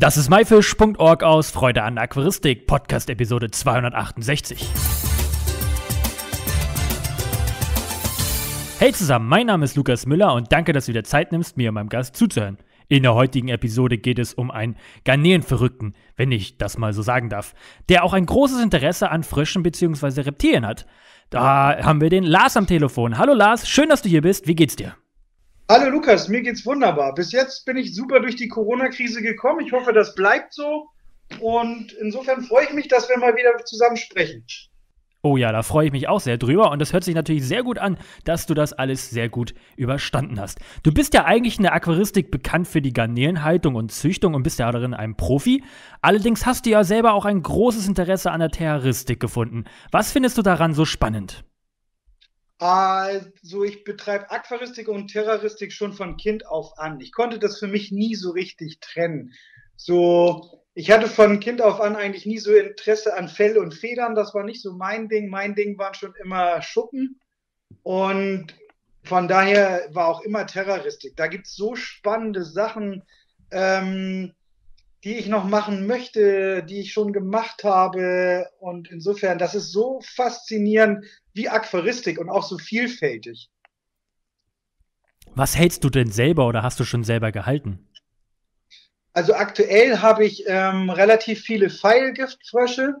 Das ist myfish.org aus Freude an Aquaristik, Podcast Episode 268. Hey zusammen, mein Name ist Lukas Müller und danke, dass du dir Zeit nimmst, mir und meinem Gast zuzuhören. In der heutigen Episode geht es um einen Garnelenverrückten, wenn ich das mal so sagen darf, der auch ein großes Interesse an Fröschen bzw. Reptilien hat. Da haben wir den Lars am Telefon. Hallo Lars, schön, dass du hier bist. Wie geht's dir? Hallo Lukas, mir geht's wunderbar. Bis jetzt bin ich super durch die Corona-Krise gekommen. Ich hoffe, das bleibt so. Und insofern freue ich mich, dass wir mal wieder zusammen sprechen. Oh ja, da freue ich mich auch sehr drüber und das hört sich natürlich sehr gut an, dass du das alles sehr gut überstanden hast. Du bist ja eigentlich in der Aquaristik bekannt für die Garnelenhaltung und Züchtung und bist ja darin ein Profi. Allerdings hast du ja selber auch ein großes Interesse an der Terroristik gefunden. Was findest du daran so spannend? Also ich betreibe Aquaristik und Terroristik schon von Kind auf an. Ich konnte das für mich nie so richtig trennen. So, ich hatte von Kind auf an eigentlich nie so Interesse an Fell und Federn. Das war nicht so mein Ding. Mein Ding waren schon immer Schuppen. Und von daher war auch immer Terroristik. Da gibt es so spannende Sachen. Ähm, die ich noch machen möchte, die ich schon gemacht habe. Und insofern, das ist so faszinierend wie Aquaristik und auch so vielfältig. Was hältst du denn selber oder hast du schon selber gehalten? Also aktuell habe ich ähm, relativ viele Pfeilgiftfrösche,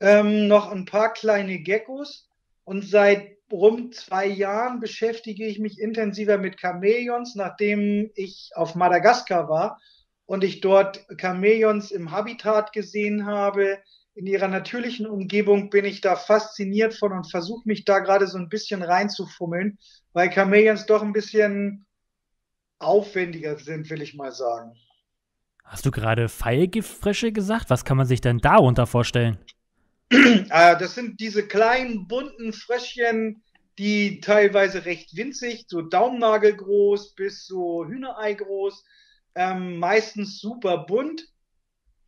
ähm, noch ein paar kleine Geckos und seit rund zwei Jahren beschäftige ich mich intensiver mit Chamäleons, nachdem ich auf Madagaskar war und ich dort Chamäleons im Habitat gesehen habe, in ihrer natürlichen Umgebung, bin ich da fasziniert von und versuche mich da gerade so ein bisschen reinzufummeln, weil Chamäleons doch ein bisschen aufwendiger sind, will ich mal sagen. Hast du gerade Pfeilgiftfrösche gesagt? Was kann man sich denn darunter vorstellen? Ah, das sind diese kleinen bunten Fröschchen, die teilweise recht winzig, so Daumennagelgroß bis so Hühnerei groß ähm, meistens super bunt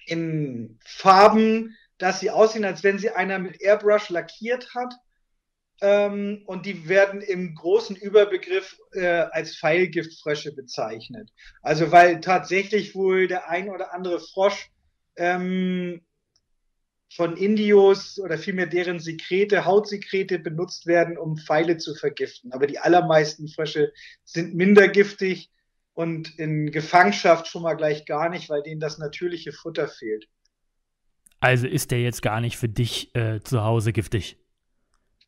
in Farben, dass sie aussehen, als wenn sie einer mit Airbrush lackiert hat. Ähm, und die werden im großen Überbegriff äh, als Pfeilgiftfrösche bezeichnet. Also weil tatsächlich wohl der ein oder andere Frosch ähm, von Indios oder vielmehr deren Sekrete, Hautsekrete benutzt werden, um Pfeile zu vergiften. Aber die allermeisten Frösche sind minder giftig und in Gefangenschaft schon mal gleich gar nicht, weil denen das natürliche Futter fehlt. Also ist der jetzt gar nicht für dich äh, zu Hause giftig?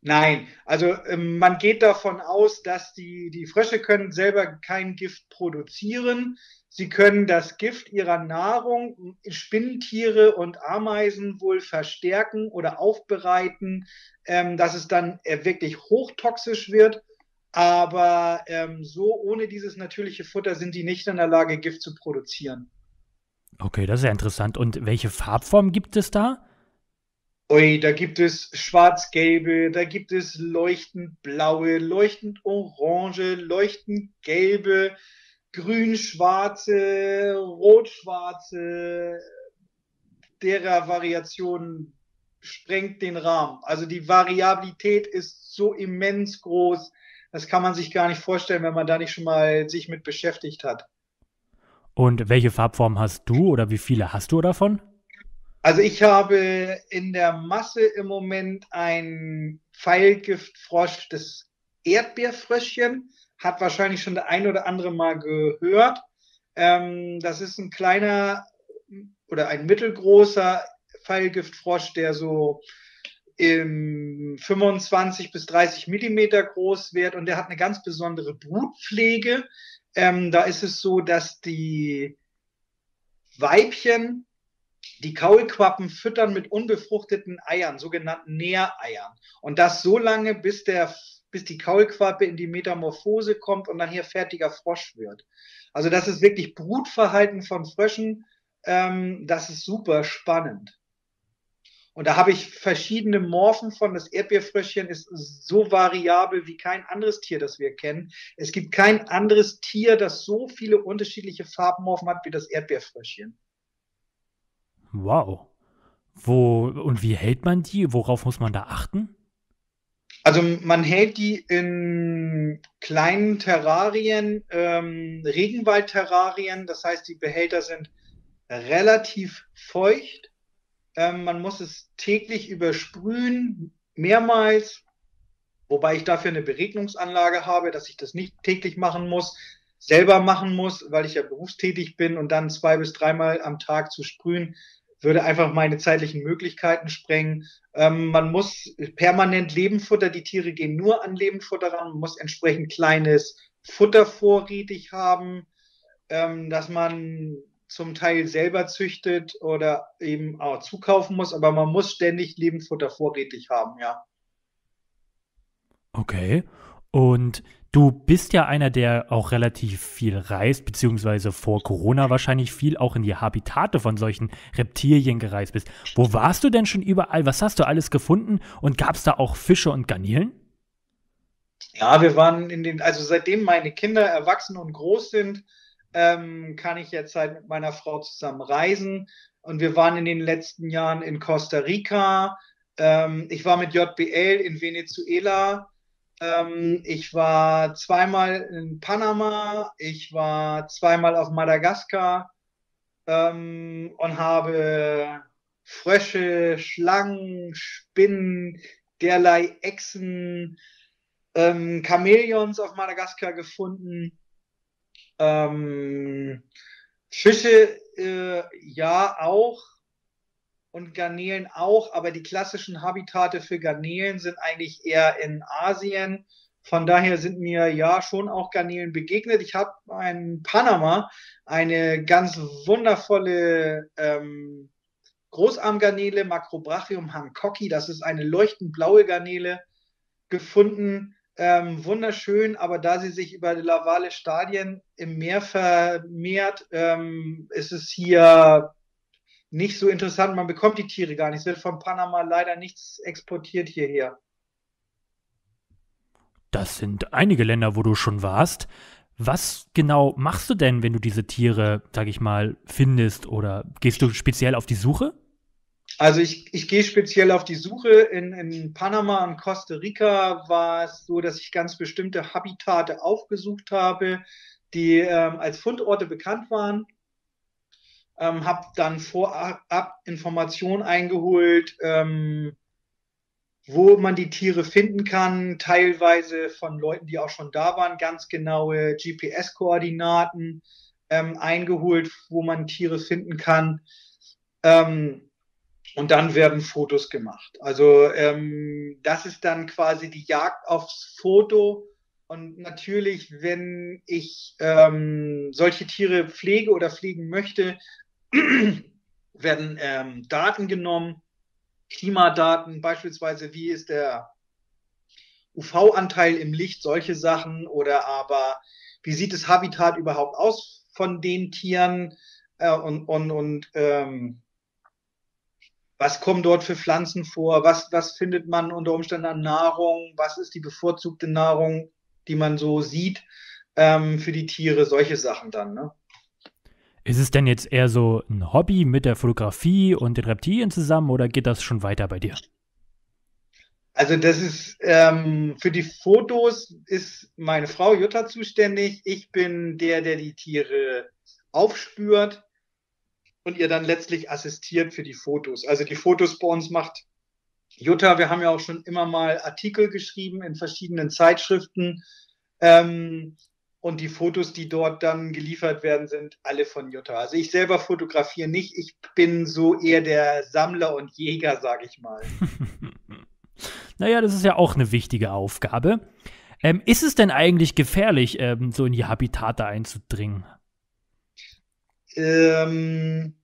Nein, also ähm, man geht davon aus, dass die, die Frösche können selber kein Gift produzieren. Sie können das Gift ihrer Nahrung, Spinnentiere und Ameisen wohl verstärken oder aufbereiten, ähm, dass es dann äh, wirklich hochtoxisch wird aber ähm, so ohne dieses natürliche Futter sind die nicht in der Lage, Gift zu produzieren. Okay, das ist ja interessant. Und welche Farbform gibt es da? Ui, da gibt es schwarz-gelbe, da gibt es leuchtend blaue, leuchtend orange, leuchtend gelbe, grün-schwarze, rot-schwarze. Derer Variation sprengt den Rahmen. Also die Variabilität ist so immens groß das kann man sich gar nicht vorstellen, wenn man da nicht schon mal sich mit beschäftigt hat. Und welche Farbform hast du oder wie viele hast du davon? Also ich habe in der Masse im Moment ein Pfeilgiftfrosch, das Erdbeerfröschchen, hat wahrscheinlich schon der ein oder andere mal gehört. Ähm, das ist ein kleiner oder ein mittelgroßer Pfeilgiftfrosch, der so im 25 bis 30 Millimeter groß wird und der hat eine ganz besondere Brutpflege. Ähm, da ist es so, dass die Weibchen die Kaulquappen füttern mit unbefruchteten Eiern, sogenannten Nähreiern. Und das so lange, bis der bis die Kaulquappe in die Metamorphose kommt und dann hier fertiger Frosch wird. Also das ist wirklich Brutverhalten von Fröschen. Ähm, das ist super spannend. Und da habe ich verschiedene Morphen von. Das Erdbeerfröschchen ist so variabel wie kein anderes Tier, das wir kennen. Es gibt kein anderes Tier, das so viele unterschiedliche Farbmorphen hat wie das Erdbeerfröschchen. Wow. Wo und wie hält man die? Worauf muss man da achten? Also man hält die in kleinen Terrarien, ähm, Regenwaldterrarien. Das heißt, die Behälter sind relativ feucht. Ähm, man muss es täglich übersprühen, mehrmals, wobei ich dafür eine Beregnungsanlage habe, dass ich das nicht täglich machen muss, selber machen muss, weil ich ja berufstätig bin und dann zwei bis dreimal am Tag zu sprühen, würde einfach meine zeitlichen Möglichkeiten sprengen. Ähm, man muss permanent Lebenfutter, die Tiere gehen nur an Lebenfutter ran, man muss entsprechend kleines Futter vorrätig haben, ähm, dass man zum Teil selber züchtet oder eben auch zukaufen muss, aber man muss ständig Lebendfutter vorrätig haben, ja. Okay. Und du bist ja einer, der auch relativ viel reist, beziehungsweise vor Corona wahrscheinlich viel auch in die Habitate von solchen Reptilien gereist bist. Wo warst du denn schon überall? Was hast du alles gefunden? Und gab es da auch Fische und Garnelen? Ja, wir waren in den, also seitdem meine Kinder erwachsen und groß sind, ähm, kann ich jetzt halt mit meiner Frau zusammen reisen. Und wir waren in den letzten Jahren in Costa Rica. Ähm, ich war mit JBL in Venezuela. Ähm, ich war zweimal in Panama. Ich war zweimal auf Madagaskar ähm, und habe Frösche, Schlangen, Spinnen, derlei Echsen, ähm, Chamäleons auf Madagaskar gefunden. Ähm, Fische äh, ja auch und Garnelen auch, aber die klassischen Habitate für Garnelen sind eigentlich eher in Asien. Von daher sind mir ja schon auch Garnelen begegnet. Ich habe in Panama eine ganz wundervolle ähm, Großarmgarnele, Macrobrachium hancocki, das ist eine leuchtend blaue Garnele, gefunden. Ähm, wunderschön, aber da sie sich über lavale Stadien im Meer vermehrt, ähm, ist es hier nicht so interessant. Man bekommt die Tiere gar nicht. Es wird von Panama leider nichts exportiert hierher. Das sind einige Länder, wo du schon warst. Was genau machst du denn, wenn du diese Tiere, sag ich mal, findest oder gehst du speziell auf die Suche? Also ich, ich gehe speziell auf die Suche. In, in Panama und Costa Rica war es so, dass ich ganz bestimmte Habitate aufgesucht habe, die ähm, als Fundorte bekannt waren. Ähm, habe dann vorab Informationen eingeholt, ähm, wo man die Tiere finden kann, teilweise von Leuten, die auch schon da waren, ganz genaue GPS-Koordinaten ähm, eingeholt, wo man Tiere finden kann. Ähm, und dann werden Fotos gemacht. Also ähm, das ist dann quasi die Jagd aufs Foto. Und natürlich, wenn ich ähm, solche Tiere pflege oder pflegen möchte, werden ähm, Daten genommen, Klimadaten, beispielsweise wie ist der UV-Anteil im Licht, solche Sachen, oder aber wie sieht das Habitat überhaupt aus von den Tieren äh, und, und, und ähm, was kommen dort für Pflanzen vor, was, was findet man unter Umständen an Nahrung, was ist die bevorzugte Nahrung, die man so sieht ähm, für die Tiere, solche Sachen dann. Ne? Ist es denn jetzt eher so ein Hobby mit der Fotografie und den Reptilien zusammen oder geht das schon weiter bei dir? Also das ist ähm, für die Fotos ist meine Frau Jutta zuständig. Ich bin der, der die Tiere aufspürt und ihr dann letztlich assistiert für die Fotos. Also die Fotos bei uns macht Jutta. Wir haben ja auch schon immer mal Artikel geschrieben in verschiedenen Zeitschriften. Ähm, und die Fotos, die dort dann geliefert werden, sind alle von Jutta. Also ich selber fotografiere nicht. Ich bin so eher der Sammler und Jäger, sage ich mal. naja, das ist ja auch eine wichtige Aufgabe. Ähm, ist es denn eigentlich gefährlich, ähm, so in die Habitate einzudringen? Ähm,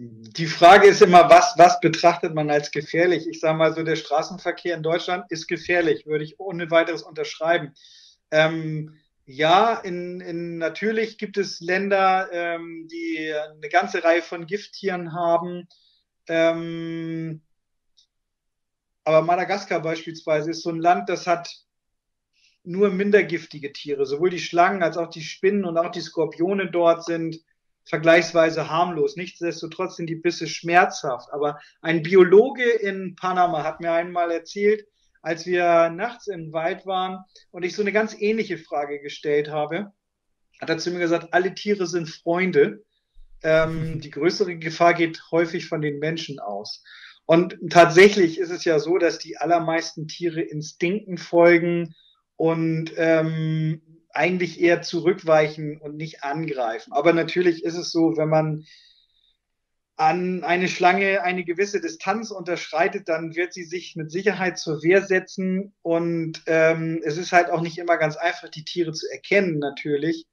die Frage ist immer, was, was betrachtet man als gefährlich? Ich sage mal so, der Straßenverkehr in Deutschland ist gefährlich, würde ich ohne weiteres unterschreiben. Ähm, ja, in, in, natürlich gibt es Länder, ähm, die eine ganze Reihe von Gifttieren haben. Ähm, aber Madagaskar beispielsweise ist so ein Land, das hat nur minder giftige Tiere. Sowohl die Schlangen als auch die Spinnen und auch die Skorpione dort sind vergleichsweise harmlos. Nichtsdestotrotz sind die Bisse schmerzhaft. Aber ein Biologe in Panama hat mir einmal erzählt, als wir nachts im Wald waren und ich so eine ganz ähnliche Frage gestellt habe, hat er zu mir gesagt, alle Tiere sind Freunde. Ähm, die größere Gefahr geht häufig von den Menschen aus. Und tatsächlich ist es ja so, dass die allermeisten Tiere Instinkten folgen und ähm, eigentlich eher zurückweichen und nicht angreifen. Aber natürlich ist es so, wenn man an eine Schlange eine gewisse Distanz unterschreitet, dann wird sie sich mit Sicherheit zur Wehr setzen. Und ähm, es ist halt auch nicht immer ganz einfach, die Tiere zu erkennen, natürlich.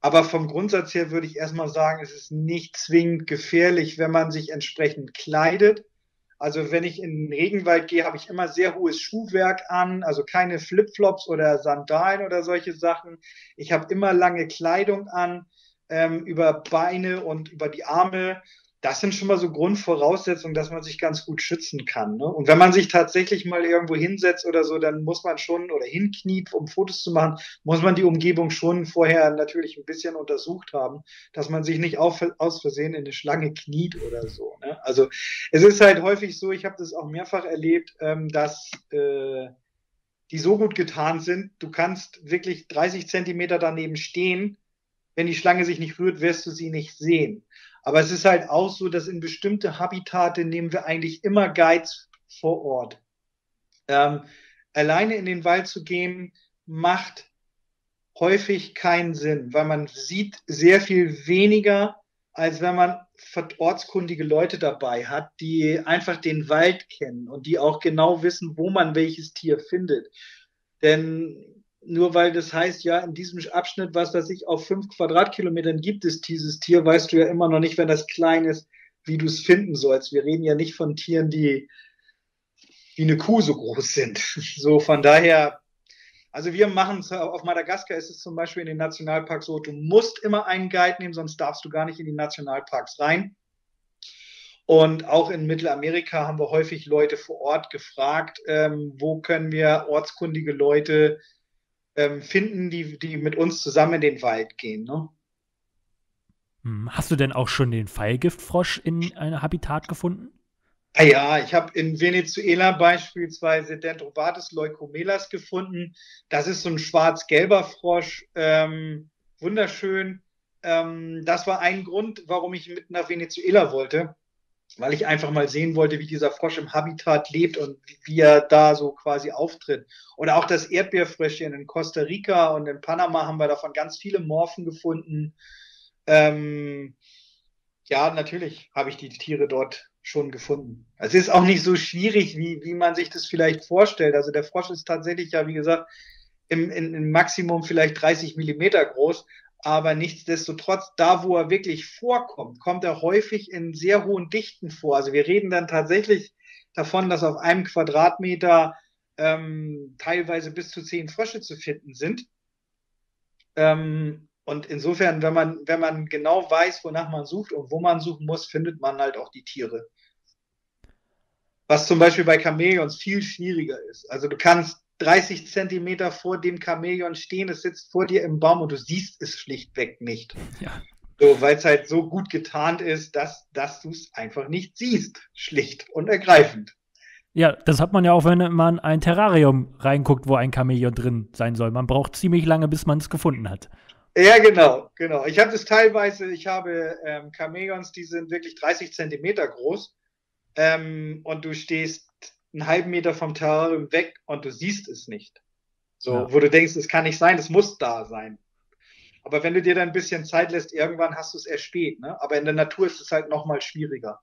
Aber vom Grundsatz her würde ich erstmal sagen, es ist nicht zwingend gefährlich, wenn man sich entsprechend kleidet. Also wenn ich in den Regenwald gehe, habe ich immer sehr hohes Schuhwerk an, also keine Flipflops oder Sandalen oder solche Sachen. Ich habe immer lange Kleidung an, ähm, über Beine und über die Arme das sind schon mal so Grundvoraussetzungen, dass man sich ganz gut schützen kann. Ne? Und wenn man sich tatsächlich mal irgendwo hinsetzt oder so, dann muss man schon oder hinkniet, um Fotos zu machen, muss man die Umgebung schon vorher natürlich ein bisschen untersucht haben, dass man sich nicht auf, aus Versehen in eine Schlange kniet oder so. Ne? Also es ist halt häufig so, ich habe das auch mehrfach erlebt, ähm, dass äh, die so gut getan sind, du kannst wirklich 30 Zentimeter daneben stehen. Wenn die Schlange sich nicht rührt, wirst du sie nicht sehen. Aber es ist halt auch so, dass in bestimmte Habitate nehmen wir eigentlich immer Guides vor Ort. Ähm, alleine in den Wald zu gehen, macht häufig keinen Sinn, weil man sieht sehr viel weniger, als wenn man ortskundige Leute dabei hat, die einfach den Wald kennen und die auch genau wissen, wo man welches Tier findet. Denn nur weil das heißt, ja, in diesem Abschnitt, was weiß ich, auf fünf Quadratkilometern gibt es dieses Tier, weißt du ja immer noch nicht, wenn das klein ist, wie du es finden sollst. Wir reden ja nicht von Tieren, die wie eine Kuh so groß sind. So, von daher, also wir machen es, auf Madagaskar ist es zum Beispiel in den Nationalparks so, du musst immer einen Guide nehmen, sonst darfst du gar nicht in die Nationalparks rein. Und auch in Mittelamerika haben wir häufig Leute vor Ort gefragt, ähm, wo können wir ortskundige Leute ähm, finden, die, die mit uns zusammen in den Wald gehen. Ne? Hm, hast du denn auch schon den Pfeilgiftfrosch in einem Habitat gefunden? Ah ja, ich habe in Venezuela beispielsweise Dendrobates leucomelas gefunden. Das ist so ein schwarz-gelber Frosch, ähm, wunderschön. Ähm, das war ein Grund, warum ich mit nach Venezuela wollte weil ich einfach mal sehen wollte, wie dieser Frosch im Habitat lebt und wie er da so quasi auftritt. Oder auch das Erdbeerfröschchen in Costa Rica und in Panama haben wir davon ganz viele Morphen gefunden. Ähm, ja, natürlich habe ich die Tiere dort schon gefunden. Es ist auch nicht so schwierig, wie, wie man sich das vielleicht vorstellt. Also der Frosch ist tatsächlich ja, wie gesagt, im, im, im Maximum vielleicht 30 Millimeter groß, aber nichtsdestotrotz, da wo er wirklich vorkommt, kommt er häufig in sehr hohen Dichten vor. Also wir reden dann tatsächlich davon, dass auf einem Quadratmeter ähm, teilweise bis zu zehn Frösche zu finden sind. Ähm, und insofern, wenn man, wenn man genau weiß, wonach man sucht und wo man suchen muss, findet man halt auch die Tiere. Was zum Beispiel bei Chamäleons viel schwieriger ist. Also du kannst 30 Zentimeter vor dem Chamäleon stehen, es sitzt vor dir im Baum und du siehst es schlichtweg nicht. Ja. So, weil es halt so gut getarnt ist, dass, dass du es einfach nicht siehst. Schlicht und ergreifend. Ja, das hat man ja auch, wenn man ein Terrarium reinguckt, wo ein Chamäleon drin sein soll. Man braucht ziemlich lange, bis man es gefunden hat. Ja, genau, genau. Ich habe das teilweise, ich habe ähm, Chamäleons, die sind wirklich 30 Zentimeter groß. Ähm, und du stehst einen halben Meter vom Terrarium weg und du siehst es nicht. So, ja. wo du denkst, es kann nicht sein, es muss da sein. Aber wenn du dir dann ein bisschen Zeit lässt, irgendwann hast du es erst spät. Ne? Aber in der Natur ist es halt noch mal schwieriger.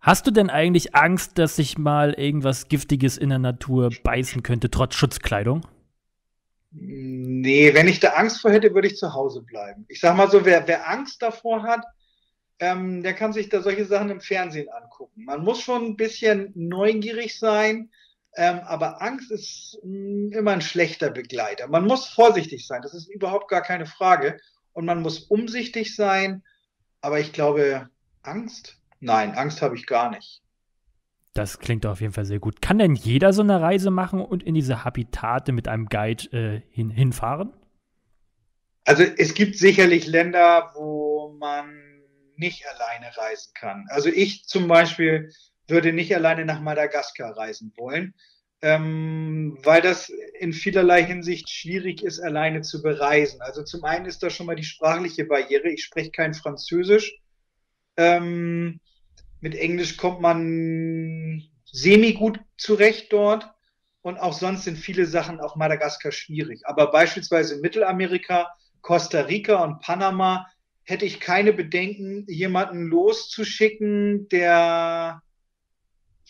Hast du denn eigentlich Angst, dass sich mal irgendwas Giftiges in der Natur beißen könnte, trotz Schutzkleidung? Nee, wenn ich da Angst vor hätte, würde ich zu Hause bleiben. Ich sag mal so, wer, wer Angst davor hat, ähm, der kann sich da solche Sachen im Fernsehen angucken. Man muss schon ein bisschen neugierig sein, ähm, aber Angst ist mh, mm, immer ein schlechter Begleiter. Man muss vorsichtig sein, das ist überhaupt gar keine Frage. Und man muss umsichtig sein, aber ich glaube, Angst? Nein, Angst habe ich gar nicht. Das klingt auf jeden Fall sehr gut. Kann denn jeder so eine Reise machen und in diese Habitate mit einem Guide äh, hin, hinfahren? Also es gibt sicherlich Länder, wo man nicht alleine reisen kann. Also ich zum Beispiel würde nicht alleine nach Madagaskar reisen wollen, ähm, weil das in vielerlei Hinsicht schwierig ist, alleine zu bereisen. Also zum einen ist da schon mal die sprachliche Barriere. Ich spreche kein Französisch. Ähm, mit Englisch kommt man semi gut zurecht dort. Und auch sonst sind viele Sachen auf Madagaskar schwierig. Aber beispielsweise Mittelamerika, Costa Rica und Panama hätte ich keine Bedenken, jemanden loszuschicken, der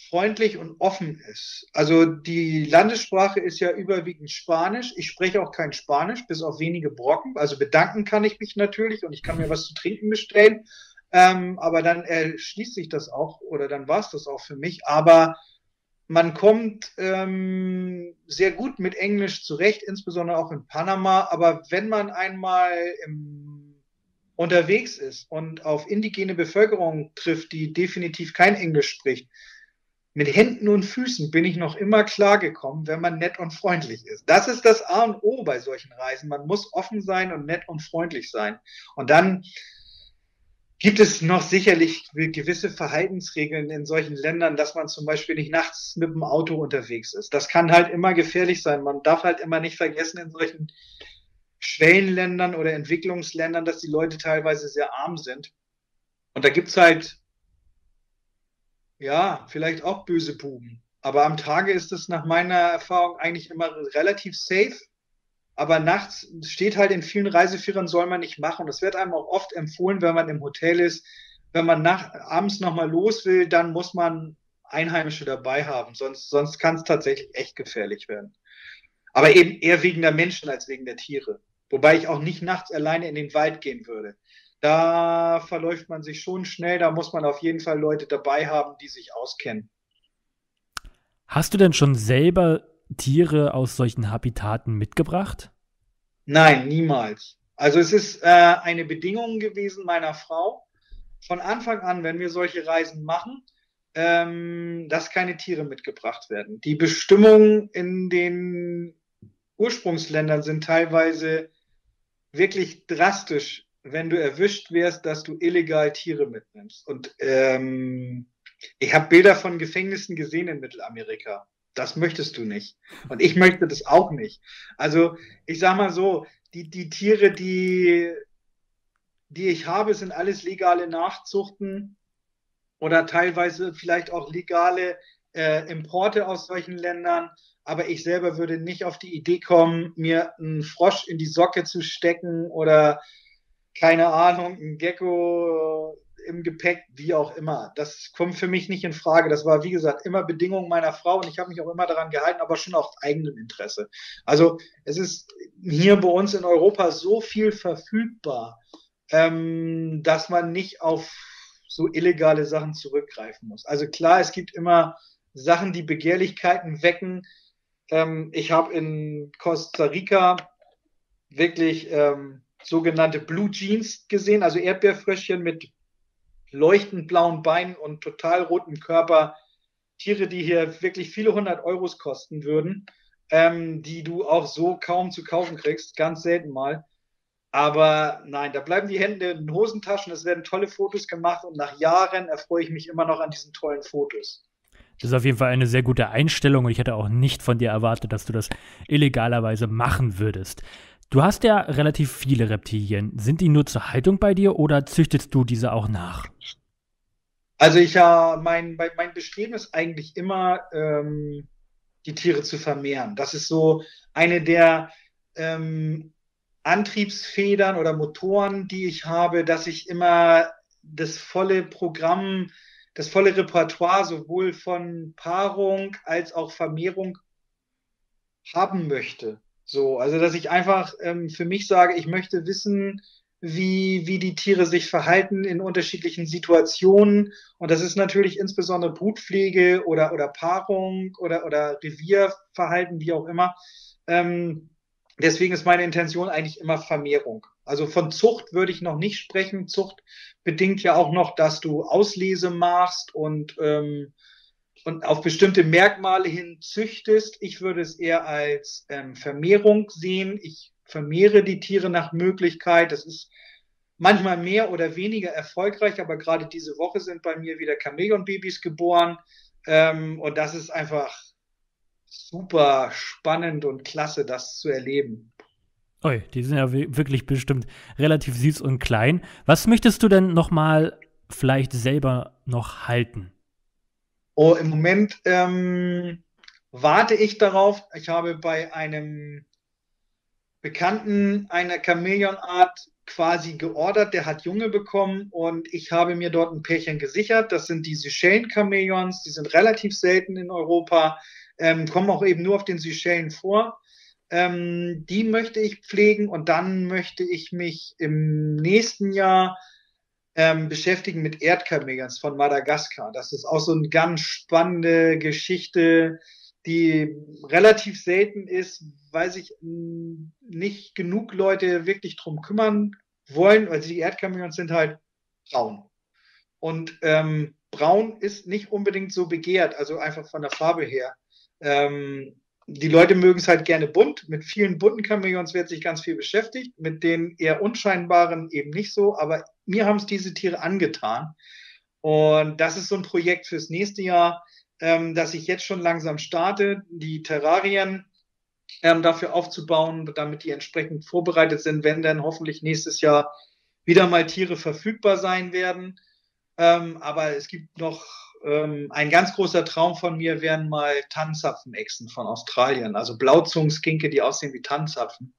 freundlich und offen ist. Also die Landessprache ist ja überwiegend Spanisch. Ich spreche auch kein Spanisch, bis auf wenige Brocken. Also bedanken kann ich mich natürlich und ich kann mir was zu trinken bestellen. Ähm, aber dann erschließt sich das auch oder dann war es das auch für mich. Aber man kommt ähm, sehr gut mit Englisch zurecht, insbesondere auch in Panama. Aber wenn man einmal im, unterwegs ist und auf indigene Bevölkerung trifft, die definitiv kein Englisch spricht, mit Händen und Füßen bin ich noch immer klargekommen, wenn man nett und freundlich ist. Das ist das A und O bei solchen Reisen. Man muss offen sein und nett und freundlich sein. Und dann gibt es noch sicherlich gewisse Verhaltensregeln in solchen Ländern, dass man zum Beispiel nicht nachts mit dem Auto unterwegs ist. Das kann halt immer gefährlich sein. Man darf halt immer nicht vergessen in solchen Schwellenländern oder Entwicklungsländern, dass die Leute teilweise sehr arm sind. Und da gibt's halt ja, vielleicht auch böse Buben. Aber am Tage ist es nach meiner Erfahrung eigentlich immer relativ safe. Aber nachts steht halt in vielen Reiseführern, soll man nicht machen. Das wird einem auch oft empfohlen, wenn man im Hotel ist. Wenn man nach, abends nochmal los will, dann muss man Einheimische dabei haben. Sonst, sonst kann es tatsächlich echt gefährlich werden. Aber eben eher wegen der Menschen als wegen der Tiere. Wobei ich auch nicht nachts alleine in den Wald gehen würde da verläuft man sich schon schnell. Da muss man auf jeden Fall Leute dabei haben, die sich auskennen. Hast du denn schon selber Tiere aus solchen Habitaten mitgebracht? Nein, niemals. Also es ist äh, eine Bedingung gewesen meiner Frau von Anfang an, wenn wir solche Reisen machen, ähm, dass keine Tiere mitgebracht werden. Die Bestimmungen in den Ursprungsländern sind teilweise wirklich drastisch wenn du erwischt wirst, dass du illegal Tiere mitnimmst. Und ähm, ich habe Bilder von Gefängnissen gesehen in Mittelamerika. Das möchtest du nicht. Und ich möchte das auch nicht. Also ich sag mal so, die, die Tiere, die, die ich habe, sind alles legale Nachzuchten oder teilweise vielleicht auch legale äh, Importe aus solchen Ländern. Aber ich selber würde nicht auf die Idee kommen, mir einen Frosch in die Socke zu stecken oder keine Ahnung, ein Gecko im Gepäck, wie auch immer. Das kommt für mich nicht in Frage. Das war, wie gesagt, immer Bedingung meiner Frau und ich habe mich auch immer daran gehalten, aber schon auf eigenem Interesse. Also es ist hier bei uns in Europa so viel verfügbar, ähm, dass man nicht auf so illegale Sachen zurückgreifen muss. Also klar, es gibt immer Sachen, die Begehrlichkeiten wecken. Ähm, ich habe in Costa Rica wirklich ähm, sogenannte Blue Jeans gesehen, also Erdbeerfröschchen mit leuchtend blauen Beinen und total rotem Körper. Tiere, die hier wirklich viele hundert Euros kosten würden, ähm, die du auch so kaum zu kaufen kriegst, ganz selten mal. Aber nein, da bleiben die Hände in den Hosentaschen, es werden tolle Fotos gemacht und nach Jahren erfreue ich mich immer noch an diesen tollen Fotos. Das ist auf jeden Fall eine sehr gute Einstellung und ich hätte auch nicht von dir erwartet, dass du das illegalerweise machen würdest. Du hast ja relativ viele Reptilien. Sind die nur zur Haltung bei dir oder züchtest du diese auch nach? Also ich ja, mein, mein Bestreben ist eigentlich immer, ähm, die Tiere zu vermehren. Das ist so eine der ähm, Antriebsfedern oder Motoren, die ich habe, dass ich immer das volle Programm, das volle Repertoire sowohl von Paarung als auch Vermehrung haben möchte. So, also dass ich einfach ähm, für mich sage, ich möchte wissen, wie, wie die Tiere sich verhalten in unterschiedlichen Situationen. Und das ist natürlich insbesondere Brutpflege oder, oder Paarung oder, oder Revierverhalten, wie auch immer. Ähm, deswegen ist meine Intention eigentlich immer Vermehrung. Also von Zucht würde ich noch nicht sprechen. Zucht bedingt ja auch noch, dass du Auslese machst und ähm, und auf bestimmte Merkmale hin züchtest. Ich würde es eher als ähm, Vermehrung sehen. Ich vermehre die Tiere nach Möglichkeit. Das ist manchmal mehr oder weniger erfolgreich, aber gerade diese Woche sind bei mir wieder Chamäleon-Babys geboren. Ähm, und das ist einfach super spannend und klasse, das zu erleben. Ui, die sind ja wirklich bestimmt relativ süß und klein. Was möchtest du denn noch mal vielleicht selber noch halten? Oh, im Moment ähm, warte ich darauf. Ich habe bei einem Bekannten einer Chamäleonart quasi geordert, der hat Junge bekommen und ich habe mir dort ein Pärchen gesichert. Das sind die Seychellen-Chamäleons, die sind relativ selten in Europa, ähm, kommen auch eben nur auf den Seychellen vor. Ähm, die möchte ich pflegen und dann möchte ich mich im nächsten Jahr ähm, beschäftigen mit Erdchamäleons von Madagaskar. Das ist auch so eine ganz spannende Geschichte die relativ selten ist, weil sich nicht genug Leute wirklich drum kümmern wollen, weil die Erdchamäleons sind halt braun. Und ähm, braun ist nicht unbedingt so begehrt, also einfach von der Farbe her. Ähm, die Leute mögen es halt gerne bunt. Mit vielen bunten Chamäleons wird sich ganz viel beschäftigt, mit den eher unscheinbaren eben nicht so, aber mir haben es diese Tiere angetan. Und das ist so ein Projekt fürs nächste Jahr ähm, dass ich jetzt schon langsam starte, die Terrarien ähm, dafür aufzubauen, damit die entsprechend vorbereitet sind, wenn dann hoffentlich nächstes Jahr wieder mal Tiere verfügbar sein werden. Ähm, aber es gibt noch ähm, ein ganz großer Traum von mir, wären mal Tannenzapfenechsen von Australien, also Blauzungenskinke, die aussehen wie Tannenzapfen.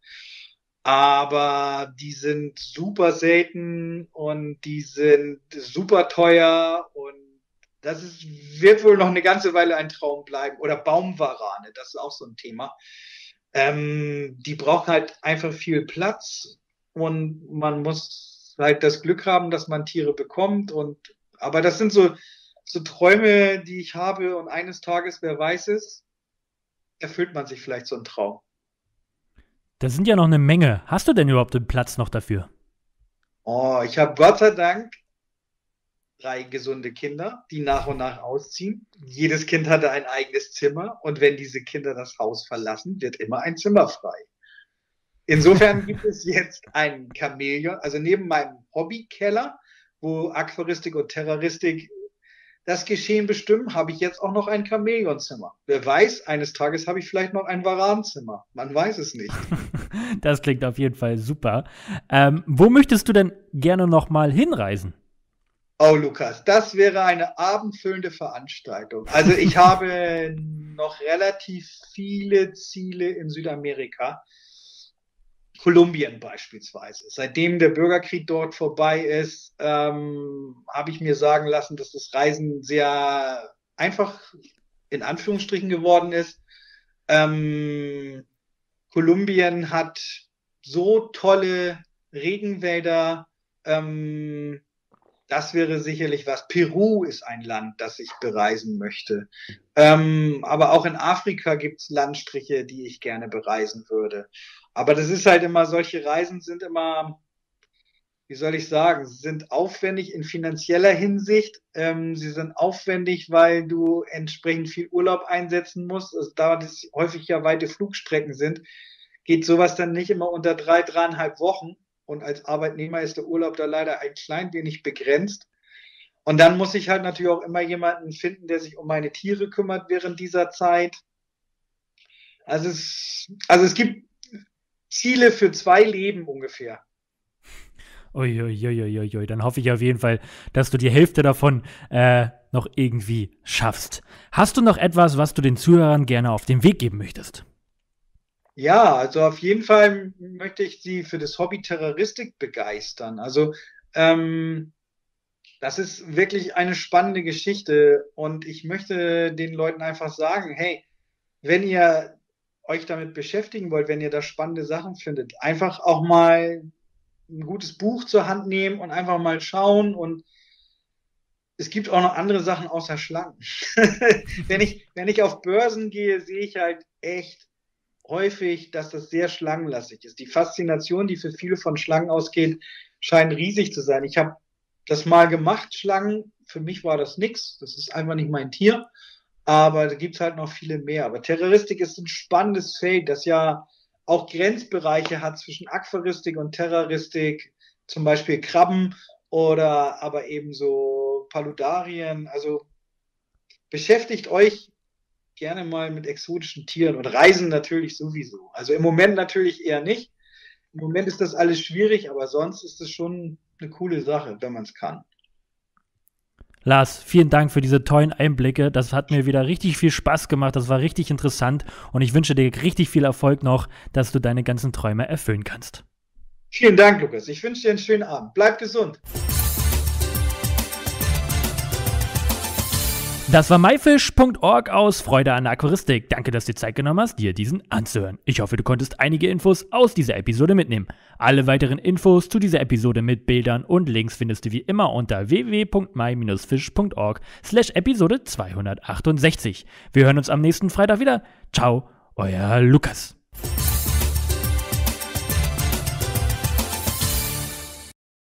Aber die sind super selten und die sind super teuer und das ist, wird wohl noch eine ganze Weile ein Traum bleiben. Oder Baumwarane, das ist auch so ein Thema. Ähm, die brauchen halt einfach viel Platz und man muss halt das Glück haben, dass man Tiere bekommt. Und aber das sind so, so Träume, die ich habe und eines Tages, wer weiß es, erfüllt man sich vielleicht so einen Traum. Das sind ja noch eine Menge. Hast du denn überhaupt den Platz noch dafür? Oh, ich habe Gott sei Dank drei gesunde Kinder, die nach und nach ausziehen. Jedes Kind hatte ein eigenes Zimmer und wenn diese Kinder das Haus verlassen, wird immer ein Zimmer frei. Insofern gibt es jetzt ein Chamäleon, also neben meinem Hobbykeller, wo Aquaristik und Terroristik das Geschehen bestimmen, habe ich jetzt auch noch ein Chamäleonzimmer. Wer weiß, eines Tages habe ich vielleicht noch ein Varanzimmer. Man weiß es nicht. das klingt auf jeden Fall super. Ähm, wo möchtest du denn gerne noch mal hinreisen? Oh, Lukas, das wäre eine abendfüllende Veranstaltung. Also ich habe noch relativ viele Ziele in Südamerika. Kolumbien beispielsweise. Seitdem der Bürgerkrieg dort vorbei ist, ähm, habe ich mir sagen lassen, dass das Reisen sehr einfach in Anführungsstrichen geworden ist. Ähm, Kolumbien hat so tolle Regenwälder. Ähm, das wäre sicherlich was. Peru ist ein Land, das ich bereisen möchte. Ähm, aber auch in Afrika gibt es Landstriche, die ich gerne bereisen würde. Aber das ist halt immer, solche Reisen sind immer, wie soll ich sagen, sind aufwendig in finanzieller Hinsicht. Ähm, sie sind aufwendig, weil du entsprechend viel Urlaub einsetzen musst. Also da das häufig ja weite Flugstrecken sind, geht sowas dann nicht immer unter drei, dreieinhalb Wochen. Und als Arbeitnehmer ist der Urlaub da leider ein klein wenig begrenzt. Und dann muss ich halt natürlich auch immer jemanden finden, der sich um meine Tiere kümmert während dieser Zeit. Also es, also es gibt Ziele für zwei Leben ungefähr. Uiuiuiui, dann hoffe ich auf jeden Fall, dass du die Hälfte davon äh, noch irgendwie schaffst. Hast du noch etwas, was du den Zuhörern gerne auf den Weg geben möchtest? Ja, also auf jeden Fall möchte ich Sie für das Hobby Terroristik begeistern. Also ähm, das ist wirklich eine spannende Geschichte und ich möchte den Leuten einfach sagen, hey, wenn ihr euch damit beschäftigen wollt, wenn ihr da spannende Sachen findet, einfach auch mal ein gutes Buch zur Hand nehmen und einfach mal schauen und es gibt auch noch andere Sachen außer Schlangen. wenn ich, wenn ich auf Börsen gehe, sehe ich halt echt häufig, dass das sehr schlangenlastig ist. Die Faszination, die für viele von Schlangen ausgeht, scheint riesig zu sein. Ich habe das mal gemacht, Schlangen. Für mich war das nichts. Das ist einfach nicht mein Tier. Aber da gibt es halt noch viele mehr. Aber Terroristik ist ein spannendes Feld, das ja auch Grenzbereiche hat zwischen Aquaristik und Terroristik. Zum Beispiel Krabben oder aber eben so Paludarien. Also beschäftigt euch gerne mal mit exotischen Tieren und Reisen natürlich sowieso. Also im Moment natürlich eher nicht. Im Moment ist das alles schwierig, aber sonst ist es schon eine coole Sache, wenn man es kann. Lars, vielen Dank für diese tollen Einblicke. Das hat mir wieder richtig viel Spaß gemacht. Das war richtig interessant. Und ich wünsche dir richtig viel Erfolg noch, dass du deine ganzen Träume erfüllen kannst. Vielen Dank, Lukas. Ich wünsche dir einen schönen Abend. Bleib gesund. Das war myfish.org aus Freude an der Aquaristik. Danke, dass du dir Zeit genommen hast, dir diesen anzuhören. Ich hoffe, du konntest einige Infos aus dieser Episode mitnehmen. Alle weiteren Infos zu dieser Episode mit Bildern und Links findest du wie immer unter www.my-fish.org slash Episode 268. Wir hören uns am nächsten Freitag wieder. Ciao, euer Lukas.